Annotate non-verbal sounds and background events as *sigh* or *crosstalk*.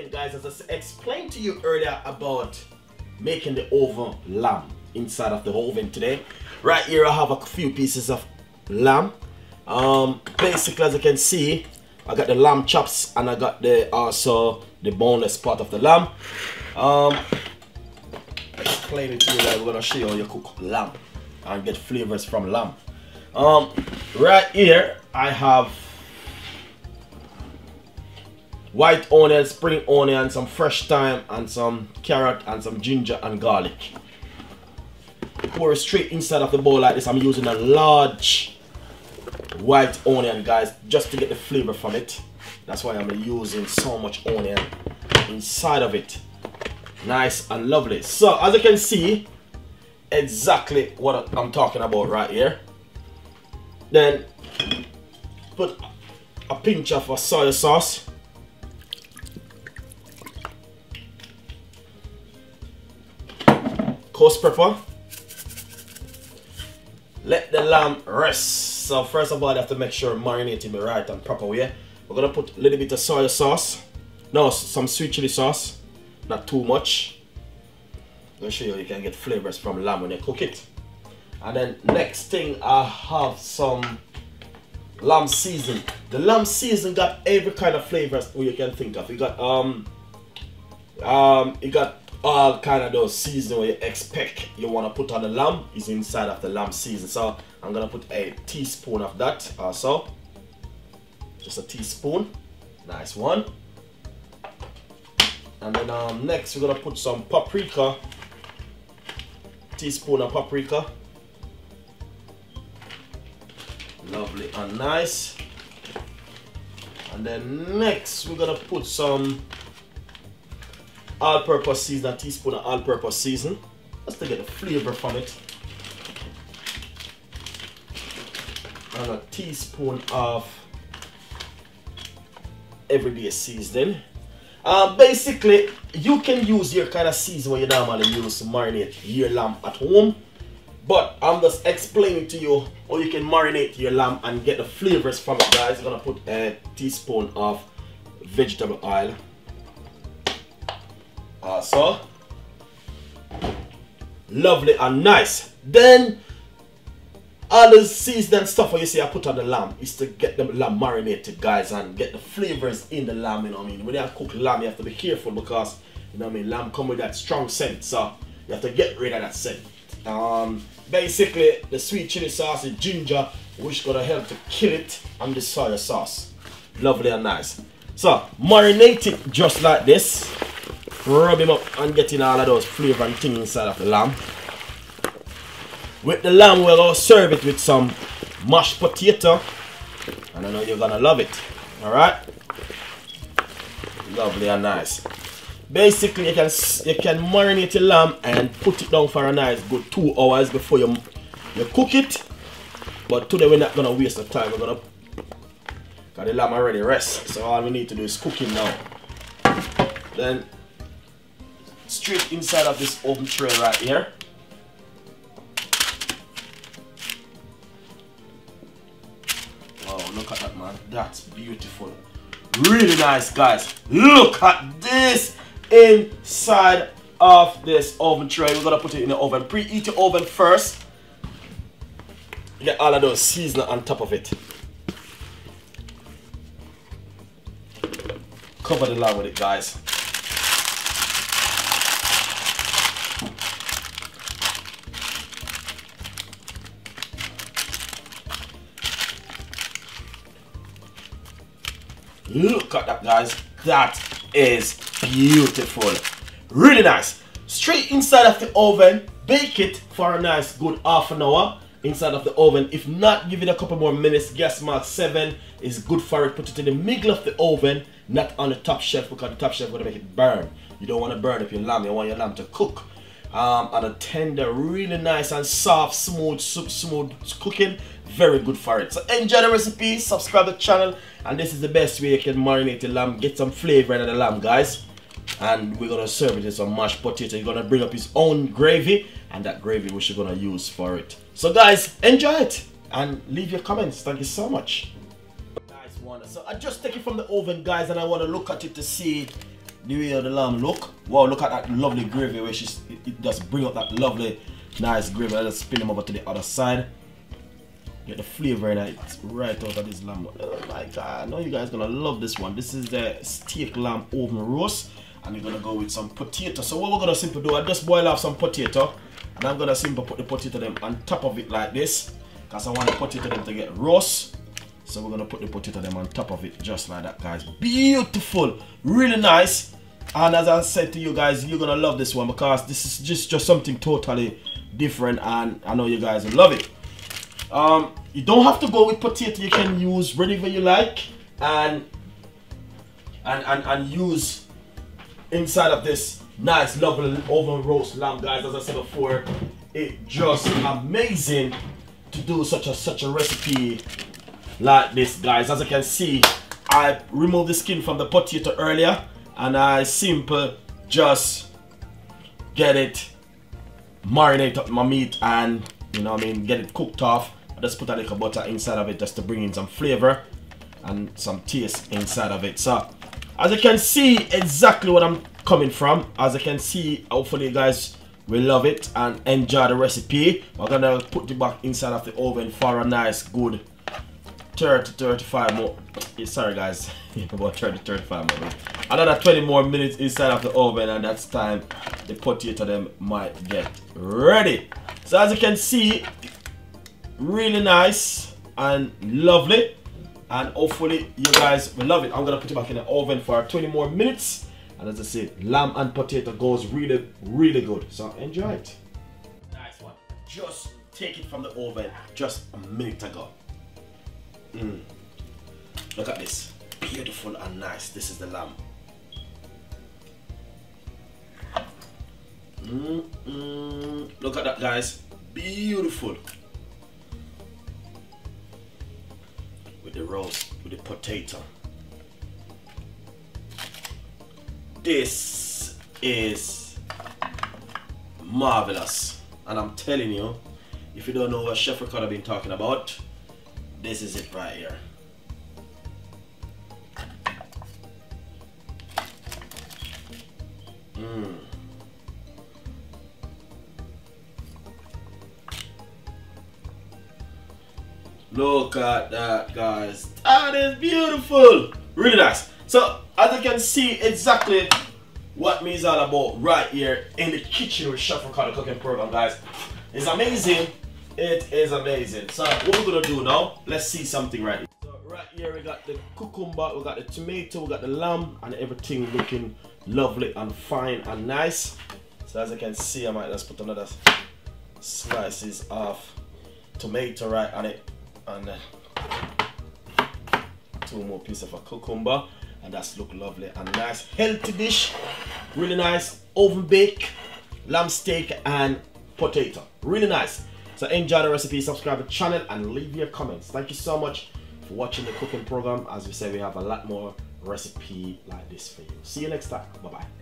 again, guys. As I explained to you earlier about making the oven lamb inside of the oven today. Right here, I have a few pieces of lamb. Um, basically, as you can see, I got the lamb chops and I got the also the boneless part of the lamb. Um, explain it to you, like we're gonna show you how you cook lamb and get flavors from lamb. Um, right here, I have white onion, spring onion, some fresh thyme, and some carrot, and some ginger and garlic. Pour it straight inside of the bowl like this. I'm using a large white onion, guys, just to get the flavor from it. That's why I'm using so much onion inside of it. Nice and lovely. So, as you can see, exactly what I'm talking about right here. Then, put a pinch of a soy sauce coarse pepper. Let the lamb rest. So first of all, I have to make sure I'm marinating the right and proper way. We're gonna put a little bit of soy sauce. No, some sweet chili sauce. Not too much. I'm you you can get flavors from lamb when you cook it. And then next thing I have some lamb season. The lamb season got every kind of flavors you can think of. You got um um you got all kind of those season where you expect you want to put on the lamb is inside of the lamb season. So I'm gonna put a teaspoon of that also. Just a teaspoon. Nice one. And then um, next we're gonna put some paprika. Teaspoon of paprika. Lovely and nice. And then next we're gonna put some all-purpose season, a teaspoon of all-purpose season, just to get the flavor from it. And a teaspoon of everyday seasoning. Uh, basically, you can use your kind of season what you normally use to marinate your lamb at home. But I'm just explaining to you how you can marinate your lamb and get the flavors from it, guys. I'm gonna put a teaspoon of vegetable oil uh, so lovely and nice. Then all the seasoning stuff you see I put on the lamb is to get the lamb marinated guys and get the flavors in the lamb you know what I mean? When you cook lamb you have to be careful because you know what I mean lamb come with that strong scent so you have to get rid of that scent. Um, basically the sweet chili sauce the ginger which gonna help to kill it and the soy sauce. Lovely and nice. So marinate it just like this rub him up and getting all of those flavor and things inside of the lamb. With the lamb, we're going to serve it with some mashed potato. And I know you're going to love it. Alright? Lovely and nice. Basically, you can you can marinate the lamb and put it down for a nice good two hours before you, you cook it. But today we're not going to waste the time. We're going to... Because the lamb already rest. So all we need to do is cook it now. Then straight inside of this oven tray right here. Wow, look at that man. That's beautiful. Really nice guys. Look at this inside of this oven tray. We're gonna put it in the oven. Preheat the oven first. Get all of those seasoning on top of it. Cover the lamb with it guys. Look at that, guys. That is beautiful. Really nice. Straight inside of the oven. Bake it for a nice good half an hour inside of the oven. If not, give it a couple more minutes. Gas mark 7 is good for it. Put it in the middle of the oven, not on the top shelf because the top shelf going to make it burn. You don't want to burn up your lamb. You want your lamb to cook. Um, and a tender, really nice and soft, smooth, smooth cooking. Very good for it. So enjoy the recipe subscribe the channel and this is the best way you can marinate the lamb. Get some flavor in the lamb guys. And we're gonna serve it with some mashed potato. You're gonna bring up his own gravy and that gravy which you're gonna use for it. So guys enjoy it and leave your comments. Thank you so much. Nice one. So I just take it from the oven, guys, and I want to look at it to see the way the lamb look. Wow, look at that lovely gravy where she's it, it just bring up that lovely nice gravy. Just spin them over to the other side. Get the flavor in it right out of this lamb. Oh my god, I know you guys gonna love this one. This is the steak lamb oven roast. And we're gonna go with some potato. So what we're gonna simply do, I just boil off some potato. And I'm gonna simply put the potato them on top of it like this. Because I want the potato them to get roast. So we're gonna put the potato them on top of it just like that guys. Beautiful, really nice. And as I said to you guys, you're gonna love this one because this is just, just something totally different and I know you guys will love it. Um, you don't have to go with potato, you can use whatever you like and and, and, and use inside of this nice lovely oven roast lamb guys as I said before it just amazing to do such a such a recipe like this guys. As you can see I removed the skin from the potato earlier and I simple just get it marinate up my meat and you know I mean get it cooked off. I just put a little butter inside of it just to bring in some flavor and some taste inside of it. So as you can see exactly what I'm coming from. As you can see hopefully you guys will love it and enjoy the recipe. We're gonna put it back inside of the oven for a nice good 30 35 more. Sorry guys. *laughs* About 30 35 more another 20 more minutes inside of the oven and that's time the potato them might get ready. So as you can see really nice and lovely. And hopefully you guys will love it. I'm gonna put it back in the oven for 20 more minutes. And as i said lamb and potato goes really really good. So enjoy it. Nice one. Just take it from the oven just a minute ago Mm. Look at this. Beautiful and nice. This is the lamb. Mm -mm. Look at that, guys. Beautiful. With the roast, with the potato. This is marvelous. And I'm telling you, if you don't know what Chef Ricardo been talking about, this is it right here. Mm. Look at that, guys. That is beautiful. Really nice. So, as you can see exactly what me is all about right here in the kitchen with Chef Ricardo Cooking Program, guys. It's amazing it is amazing. So what we're gonna do now, let's see something right So right here we got the cucumber, we got the tomato, we got the lamb and everything looking lovely and fine and nice. So as you can see, I might just put another slices of tomato right on it and uh, two more pieces of a cucumber and that's look lovely and nice healthy dish really nice oven bake lamb steak and potato really nice so enjoy the recipe, subscribe to the channel and leave your comments. Thank you so much for watching the cooking program. As we say, we have a lot more recipe like this for you. See you next time. Bye-bye.